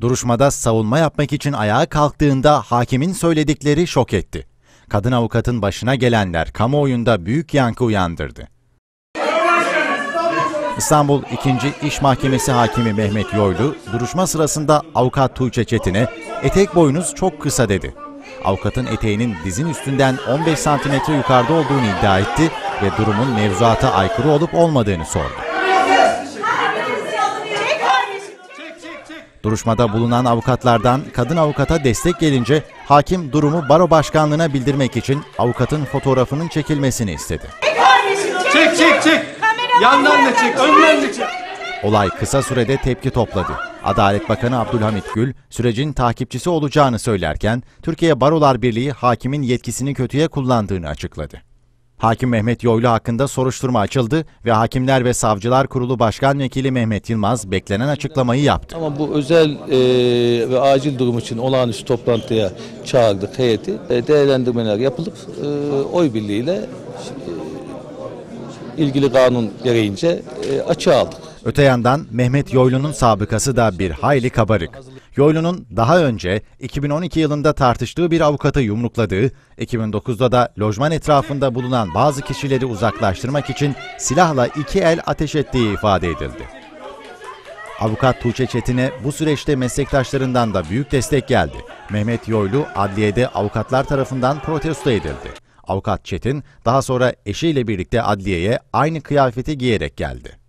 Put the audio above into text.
Duruşmada savunma yapmak için ayağa kalktığında hakimin söyledikleri şok etti. Kadın avukatın başına gelenler kamuoyunda büyük yankı uyandırdı. İstanbul 2. İş Mahkemesi Hakimi Mehmet Yoylu, duruşma sırasında avukat Tuğçe Çetin'e etek boyunuz çok kısa dedi. Avukatın eteğinin dizin üstünden 15 santimetre yukarıda olduğunu iddia etti ve durumun mevzuata aykırı olup olmadığını sordu. Duruşmada bulunan avukatlardan kadın avukata destek gelince hakim durumu baro başkanlığına bildirmek için avukatın fotoğrafının çekilmesini istedi. Çek çek çek. Yandan da çek, önden de çek. Olay kısa sürede tepki topladı. Adalet Bakanı Abdülhamit Gül, sürecin takipçisi olacağını söylerken, Türkiye Barolar Birliği hakimin yetkisini kötüye kullandığını açıkladı. Hakim Mehmet Yoylu hakkında soruşturma açıldı ve Hakimler ve Savcılar Kurulu Başkan Vekili Mehmet Yılmaz beklenen açıklamayı yaptı. Ama bu özel e, ve acil durum için olağanüstü toplantıya çağırdık heyeti. E, değerlendirmeler yapılıp e, oy birliğiyle e, ilgili kanun gereğince e, açığa aldık. Öte yandan Mehmet Yoylu'nun sabıkası da bir hayli kabarık. Yoylu'nun daha önce 2012 yılında tartıştığı bir avukatı yumrukladığı, 2009'da da lojman etrafında bulunan bazı kişileri uzaklaştırmak için silahla iki el ateş ettiği ifade edildi. Avukat Tuğçe Çetin'e bu süreçte meslektaşlarından da büyük destek geldi. Mehmet Yoylu adliyede avukatlar tarafından protesto edildi. Avukat Çetin daha sonra eşiyle birlikte adliyeye aynı kıyafeti giyerek geldi.